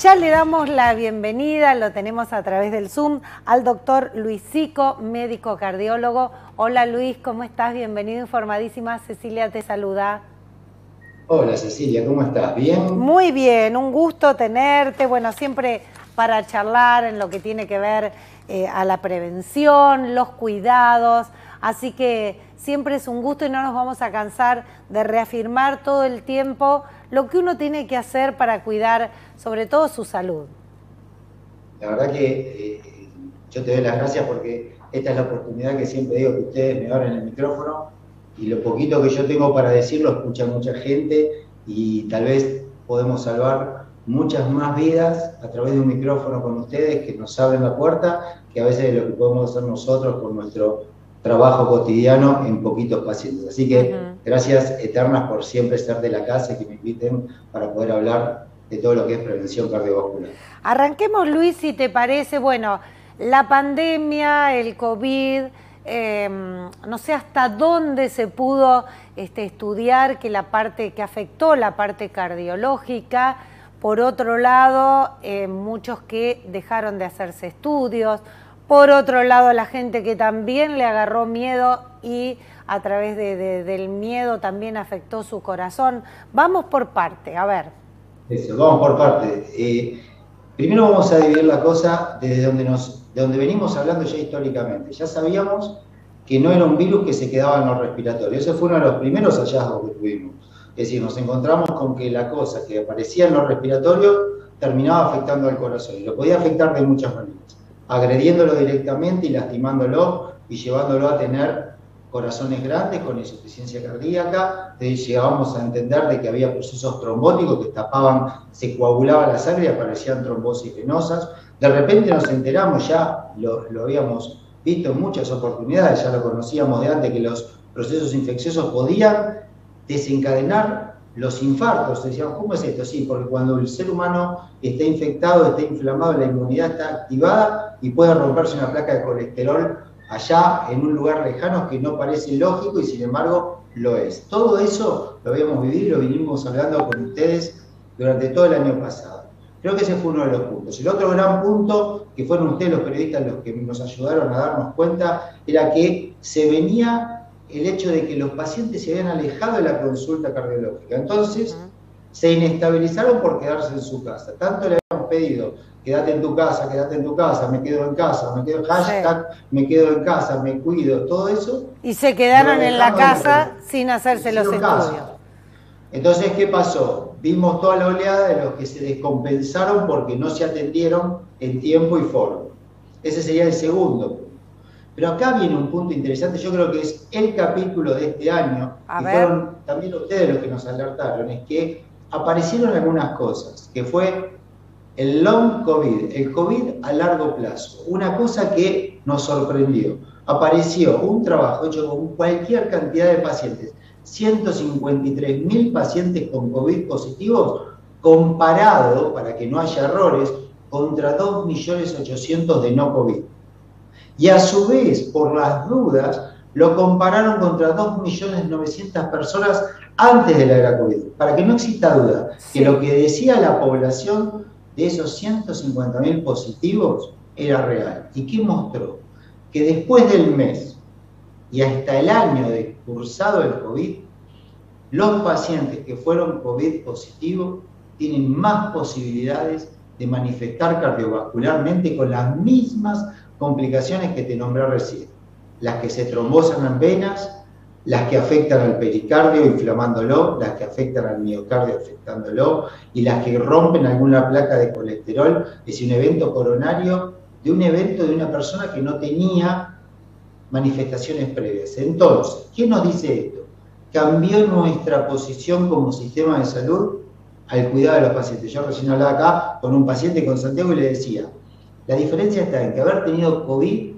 Ya le damos la bienvenida, lo tenemos a través del Zoom, al doctor Luis Sico, médico cardiólogo. Hola Luis, ¿cómo estás? Bienvenido, informadísima. Cecilia te saluda. Hola Cecilia, ¿cómo estás? ¿Bien? Muy bien, un gusto tenerte. Bueno, siempre para charlar en lo que tiene que ver eh, a la prevención, los cuidados. Así que siempre es un gusto y no nos vamos a cansar de reafirmar todo el tiempo lo que uno tiene que hacer para cuidar sobre todo su salud. La verdad que eh, yo te doy las gracias porque esta es la oportunidad que siempre digo que ustedes me abren el micrófono y lo poquito que yo tengo para decir lo escucha mucha gente y tal vez podemos salvar muchas más vidas a través de un micrófono con ustedes que nos abren la puerta que a veces lo que podemos hacer nosotros con nuestro trabajo cotidiano en poquitos pacientes. Así que gracias eternas por siempre estar de la casa y que me inviten para poder hablar de todo lo que es prevención cardiovascular. Arranquemos, Luis, si te parece, bueno, la pandemia, el COVID, em, no sé hasta dónde se pudo este, estudiar que la parte que afectó la parte cardiológica. Por otro lado, eh, muchos que dejaron de hacerse estudios, por otro lado, la gente que también le agarró miedo y a través del miedo también afectó su corazón. Vamos por parte, a ver. Eso, vamos por parte. Eh, primero vamos a dividir la cosa desde donde, nos, de donde venimos hablando ya históricamente. Ya sabíamos que no era un virus que se quedaba en los respiratorios. Ese fue uno de los primeros hallazgos que tuvimos. Es decir, nos encontramos con que la cosa que aparecía en los respiratorios terminaba afectando al corazón y lo podía afectar de muchas maneras agrediéndolo directamente y lastimándolo y llevándolo a tener corazones grandes con insuficiencia cardíaca, llegábamos a entender de que había procesos trombóticos que tapaban, se coagulaba la sangre y aparecían trombosis venosas. De repente nos enteramos, ya lo, lo habíamos visto en muchas oportunidades, ya lo conocíamos de antes, que los procesos infecciosos podían desencadenar los infartos, decíamos, ¿cómo es esto? Sí, porque cuando el ser humano está infectado, está inflamado, la inmunidad está activada y puede romperse una placa de colesterol allá en un lugar lejano que no parece lógico y sin embargo lo es. Todo eso lo habíamos vivido y lo vinimos hablando con ustedes durante todo el año pasado. Creo que ese fue uno de los puntos. El otro gran punto, que fueron ustedes los periodistas los que nos ayudaron a darnos cuenta, era que se venía el hecho de que los pacientes se habían alejado de la consulta cardiológica. Entonces, se inestabilizaron por quedarse en su casa. Tanto le habíamos pedido, quédate en tu casa, quédate en tu casa, me quedo en casa, me quedo, hashtag, me quedo en casa, me cuido, todo eso. Y se quedaron en la casa sin hacerse los estudios. Entonces, ¿qué pasó? Vimos toda la oleada de los que se descompensaron porque no se atendieron en tiempo y forma. Ese sería el segundo pero acá viene un punto interesante, yo creo que es el capítulo de este año, y fueron también ustedes los que nos alertaron, es que aparecieron algunas cosas, que fue el long COVID, el COVID a largo plazo, una cosa que nos sorprendió. Apareció un trabajo hecho con cualquier cantidad de pacientes, 153 mil pacientes con COVID positivos, comparado, para que no haya errores, contra 2.800.000 de no COVID y a su vez, por las dudas, lo compararon contra 2.900.000 personas antes de la era COVID, para que no exista duda, que lo que decía la población de esos 150.000 positivos era real. ¿Y qué mostró? Que después del mes y hasta el año de cursado el COVID, los pacientes que fueron COVID positivos tienen más posibilidades de manifestar cardiovascularmente con las mismas complicaciones que te nombré recién, las que se trombosan en venas, las que afectan al pericardio inflamándolo, las que afectan al miocardio afectándolo y las que rompen alguna placa de colesterol, es un evento coronario de un evento de una persona que no tenía manifestaciones previas. Entonces, ¿qué nos dice esto? Cambió nuestra posición como sistema de salud al cuidado de los pacientes. Yo recién hablaba acá con un paciente con Santiago y le decía, la diferencia está en que haber tenido COVID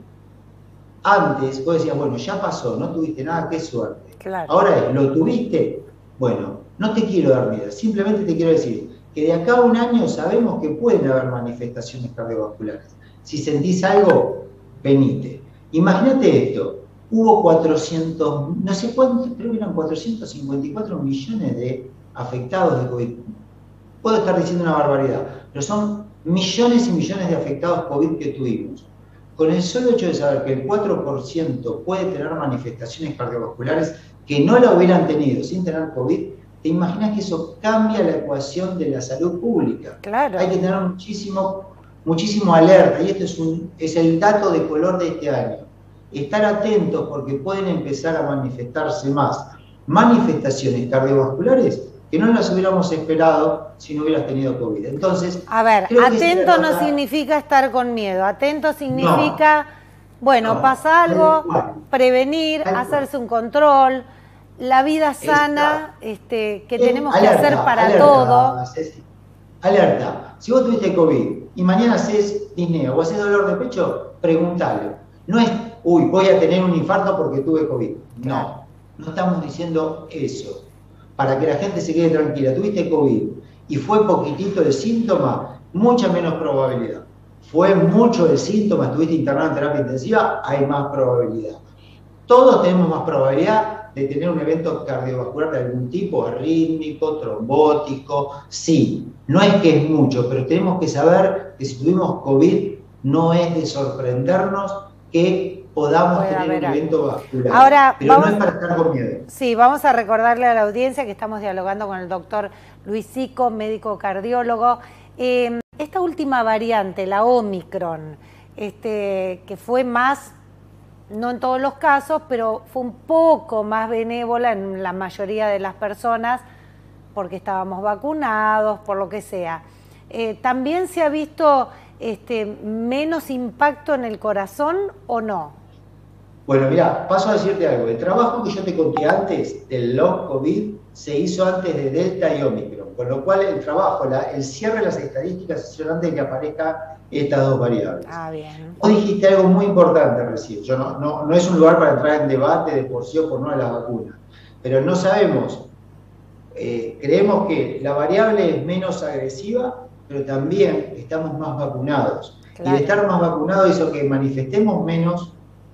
antes, vos decías, bueno, ya pasó, no tuviste nada, qué suerte. Ahora es, ¿lo tuviste? Bueno, no te quiero dar miedo, simplemente te quiero decir que de acá a un año sabemos que pueden haber manifestaciones cardiovasculares. Si sentís algo, venite. Imagínate esto, hubo 400, no sé cuántos, creo que eran 454 millones de afectados de COVID. puedo estar diciendo una barbaridad, pero son millones y millones de afectados COVID que tuvimos. Con el solo hecho de saber que el 4% puede tener manifestaciones cardiovasculares que no la hubieran tenido sin tener COVID, te imaginas que eso cambia la ecuación de la salud pública. Claro. Hay que tener muchísimo, muchísimo alerta, y esto es, un, es el dato de color de este año. Estar atentos porque pueden empezar a manifestarse más manifestaciones cardiovasculares que no las hubiéramos esperado si no hubieras tenido COVID. Entonces, a ver, atento no significa estar con miedo, atento significa, bueno, pasa algo, prevenir, hacerse un control, la vida sana este, que tenemos que hacer para todo. alerta, si vos tuviste COVID y mañana haces disneo o haces dolor de pecho, pregúntale. No es, uy, voy a tener un infarto porque tuve COVID. No, no estamos diciendo eso para que la gente se quede tranquila. Tuviste COVID y fue poquitito el síntoma, mucha menos probabilidad. Fue mucho el síntoma, estuviste internado en terapia intensiva, hay más probabilidad. Todos tenemos más probabilidad de tener un evento cardiovascular de algún tipo, arrítmico, trombótico, sí, no es que es mucho, pero tenemos que saber que si tuvimos COVID no es de sorprendernos que podamos tener un evento vascular. Ahora, pero no es para estar con miedo. Sí, vamos a recordarle a la audiencia que estamos dialogando con el doctor Luis Sico, médico cardiólogo. Em, esta última variante, la Omicron, este, que fue más, no en todos los casos, pero fue un poco más benévola en la mayoría de las personas porque estábamos vacunados, por lo que sea. Eh, ¿También se ha visto este, menos impacto en el corazón o no? Bueno, mira, paso a decirte algo. El trabajo que yo te conté antes del long COVID se hizo antes de Delta y Omicron, con lo cual el trabajo, el cierre de las estadísticas se hizo antes de que aparezcan estas dos variables. Ah, bien. Vos dijiste algo muy importante recién. Yo no, no, no es un lugar para entrar en debate de por sí o por no de la vacuna, pero no sabemos. Eh, creemos que la variable es menos agresiva, pero también estamos más vacunados. Y el estar más vacunados hizo que manifestemos menos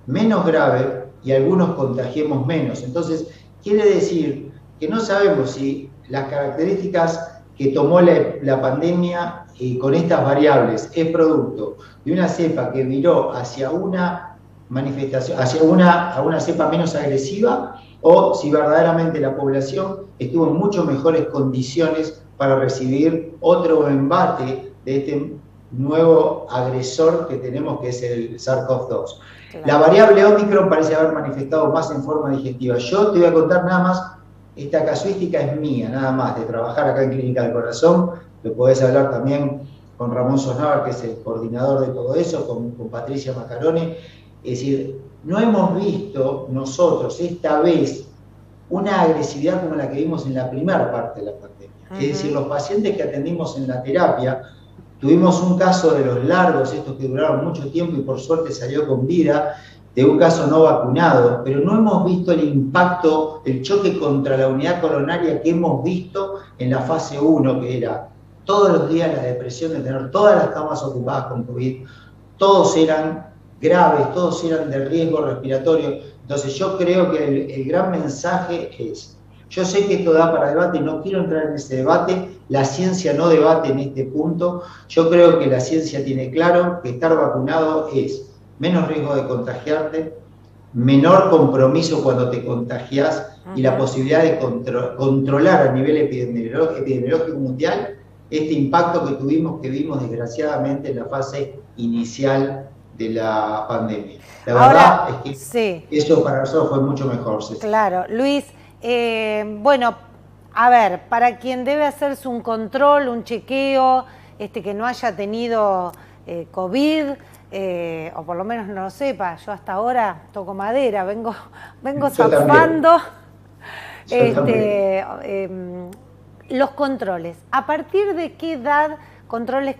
menos grave y algunos contagiemos menos. Entonces, quiere decir que no sabemos si las características que tomó la, pandemia y con estas variables es producto de una cepa que viró hacia una manifestación, hacia una, una cepa menos agresiva, o si verdaderamente la población estuvo en mucho mejores condiciones para recibir otro embate de este nuevo agresor que tenemos, que es el SARS-CoV-2. La variable Omicron parece haber manifestado más en forma digestiva. Yo te voy a contar nada más, esta casuística es mía, nada más, de trabajar acá en Clínica del Corazón. Lo podés hablar también con Ramón Sosnávar, que es el coordinador de todo eso, con, Patricia Macarone. Es decir, no hemos visto nosotros esta vez una agresividad como la que vimos en la primera parte de la pandemia. Es decir, los pacientes que atendimos en la terapia, Tuvimos un caso de los largos, estos que duraron mucho tiempo y por suerte salió con vida, de un caso no vacunado, pero no hemos visto el impacto, el choque contra la unidad coronaria que hemos visto en la fase 1, que era todos los días la depresión de tener todas las camas ocupadas con COVID, todos eran graves, todos eran de riesgo respiratorio. Entonces yo creo que el, el gran mensaje es, yo sé que esto da para debate, no quiero entrar en ese debate, la ciencia no debate en este punto, yo creo que la ciencia tiene claro que estar vacunado es menos riesgo de contagiarte, menor compromiso cuando te contagias y la posibilidad de controlar a nivel epidemiológico mundial este impacto que tuvimos, que vimos desgraciadamente en la fase inicial de la pandemia. La verdad es que eso para nosotros fue mucho mejor. Claro, Luis, eh, bueno, a ver, para quien debe hacerse un control, un chequeo, este, que no haya tenido eh, COVID, eh, o por lo menos no lo sepa, yo hasta ahora toco madera, vengo, vengo zafando. Este, em, los controles. ¿A partir de qué edad controles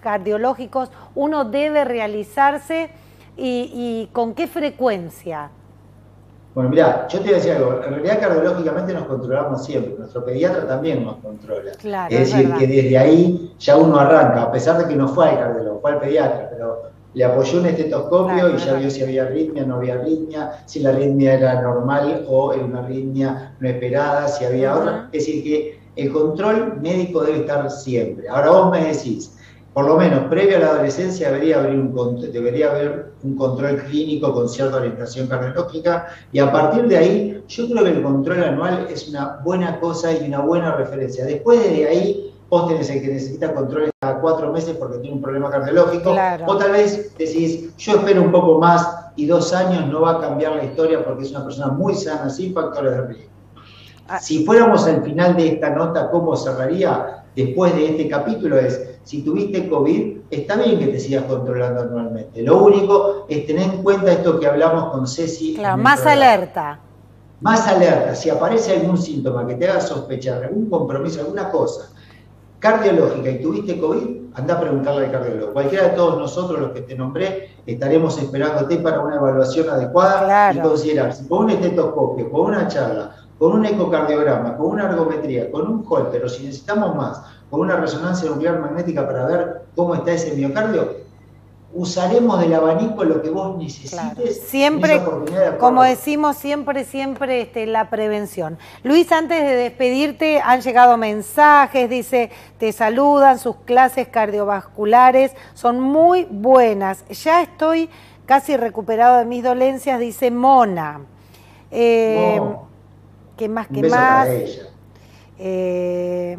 cardiológicos uno debe realizarse y con qué frecuencia? Bueno, mira, yo te voy a decir algo. En realidad, cardiológicamente nos controlamos siempre. Nuestro pediatra también nos controla. es decir, que desde ahí ya uno arranca, a pesar de que no fue al cardiólogo, fue al pediatra, pero le apoyó un estetoscopio y ya vio si había arritmia, no había arritmia, si la arritmia era normal o era una arritmia no esperada, si había otra. Es decir, que El control médico debe estar siempre. Ahora vos me decís, por lo menos previo a la adolescencia debería haber un, debería haber un control clínico con cierta orientación cardiológica y a partir de ahí yo creo que el control anual es una buena cosa y una buena referencia. Después de ahí vos tenés el que necesita controles cada cuatro meses porque tiene un problema cardiológico o tal vez decís yo espero un poco más y dos años no va a cambiar la historia porque es una persona muy sana sin factores de riesgo. Ah. Si fuéramos al final de esta nota, ¿cómo cerraría? Después de este capítulo es, si tuviste COVID, está bien que te sigas controlando anualmente. Lo único es tener en cuenta esto que hablamos con Ceci. Claro, más alerta. Más alerta. Si aparece algún síntoma que te haga sospechar, algún compromiso, alguna cosa cardiológica y tuviste COVID, anda a preguntarle al cardiólogo. Cualquiera de todos nosotros, los que te nombré, estaremos esperándote para una evaluación adecuada y considerar si con un estetoscopio, con una charla, con un ecocardiograma, con una ergometría, con un Holter, pero si necesitamos más, con una resonancia nuclear magnética para ver cómo está ese miocardio, usaremos del abanico lo que vos necesites. Siempre, como decimos, siempre, siempre este, la prevención. Luis, antes de despedirte, han llegado mensajes, dice, te saludan, sus clases cardiovasculares son muy buenas. Ya estoy casi recuperado de mis dolencias, dice Mona. Eh, ¿Qué más? ¿Qué más? Eh,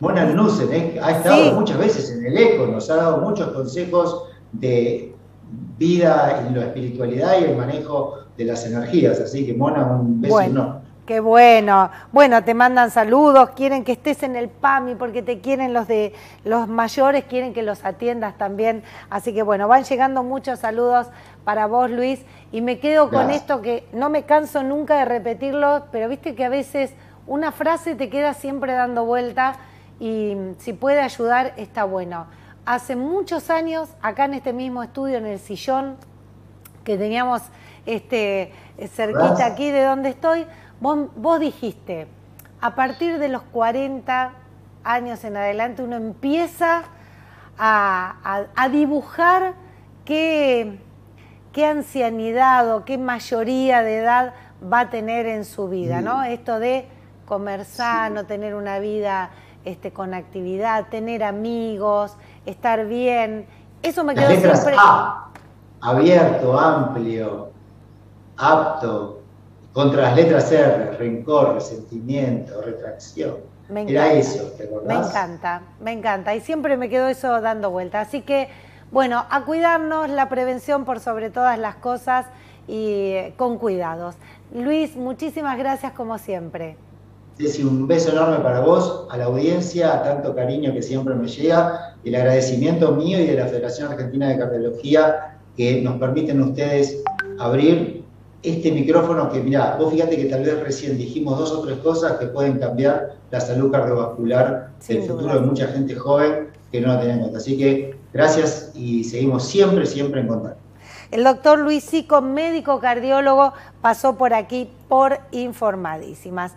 Mona Nussen ¿eh? ha estado muchas veces en el ECO, nos ha dado muchos consejos de vida en la espiritualidad y el manejo de las energías. Así que, Mona, un beso bueno. Qué bueno. Bueno, te mandan saludos, quieren que estés en el PAMI porque te quieren los de los mayores, quieren que los atiendas también. Así que bueno, van llegando muchos saludos para vos, Luis, y me quedo con esto que no me canso nunca de repetirlo, pero viste que a veces una frase te queda siempre dando vuelta y si puede ayudar está bueno hace muchos años, acá en este mismo estudio, en el sillón que teníamos este, cerquita aquí de donde estoy, vos, dijiste, a partir de los 40 años en adelante uno empieza a, dibujar qué, qué, ancianidad o qué mayoría de edad va a tener en su vida, ¿no? Esto de comer sano, tener una vida este, con actividad, tener amigos, estar bien. Eso me quedó siempre. abierto, amplio, apto, contra las letras R, rencor, resentimiento, retracción. Me Era eso, ¿te acordás? Me encanta, me encanta. Y siempre me quedó eso dando vuelta. Así que, bueno, a cuidarnos, la prevención por sobre todas las cosas y eh, con cuidados. Luis, muchísimas gracias como siempre. Ceci, un beso enorme para vos, a la audiencia, a tanto cariño que siempre me llega, el agradecimiento mío y de la Federación Argentina de Cardiología que nos permiten ustedes abrir este micrófono que, mirá, vos fíjate que tal vez recién dijimos dos o tres cosas que pueden cambiar la salud cardiovascular del futuro de mucha gente joven que no la en cuenta. Así que gracias y seguimos siempre, siempre en contacto. El doctor Luis Sico, médico cardiólogo, pasó por aquí por informadísimas.